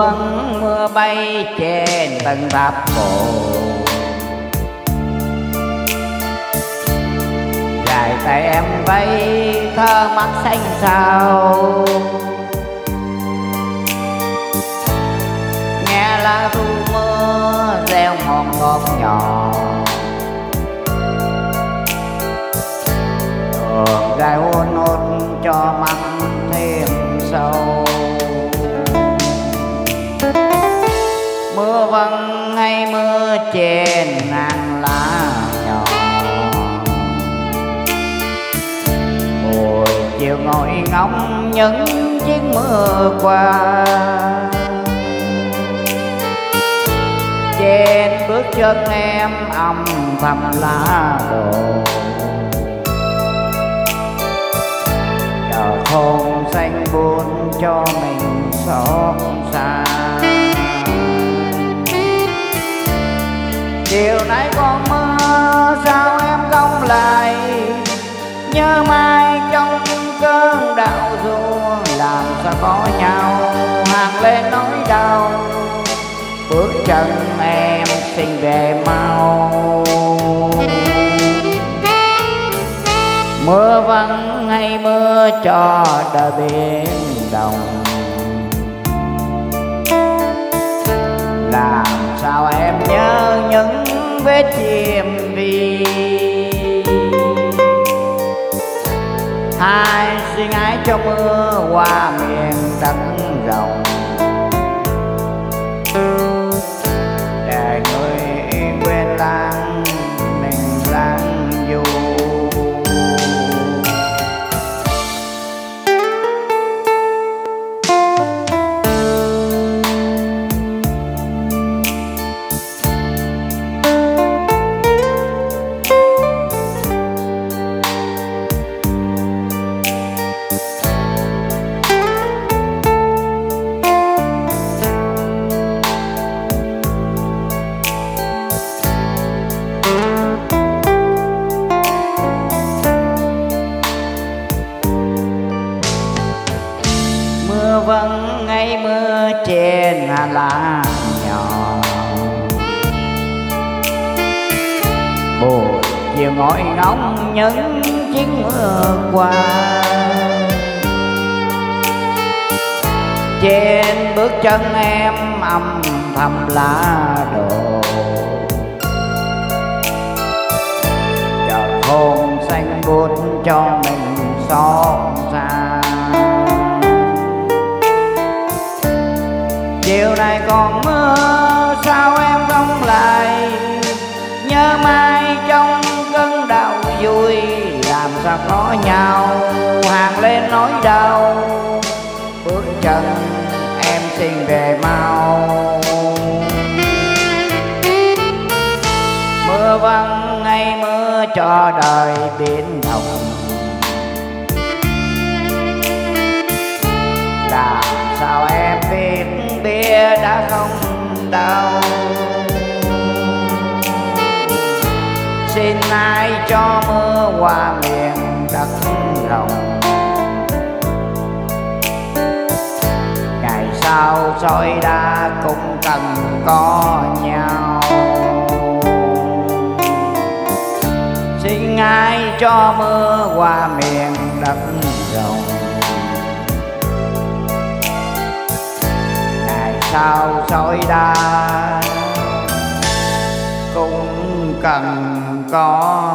băng mưa bay trên tầng tháp cổ. Dài tay em vây thơ mắt xanh sao nghe lá thu mưa reo ngọt ngọt nhỏ. Đường gai hôn hôn cho mắt ngồi ngóng những chiếc mưa qua. Trên bước chân em âm thầm lá đồ chờ khôn xanh buồn cho mình xót xa. Chiều nay còn mưa, sao em không lại nhớ mai sao có nhau hàng lên nói đau. Bước chân em xin về mau. Mưa vắng hay mưa cho đời biển đồng. Làm sao em nhớ những vết chìm vì hai xin ái cho mưa qua miền đất rộng. Lá nhỏ. Buồn chiều ngồi ngóng những chiếc mưa qua. Trên bước chân em âm thầm lá đồ chờ hôn xanh buốt cho mình xót xa. Chiều nay còn mưa, sao em không lại? Nhớ mai trong cơn đau vui, làm sao có nhau? Hàng lên nỗi đau, bước chân em xin về mau. Mưa vắng, ngày mưa cho đời biến động đã không đau xin ai cho mưa qua miền đất rộng. Ngày sau soi đã cũng cần có nhau. Xin ai cho mưa qua miền đất rộng. Sao sau soi đa. Cũng cần có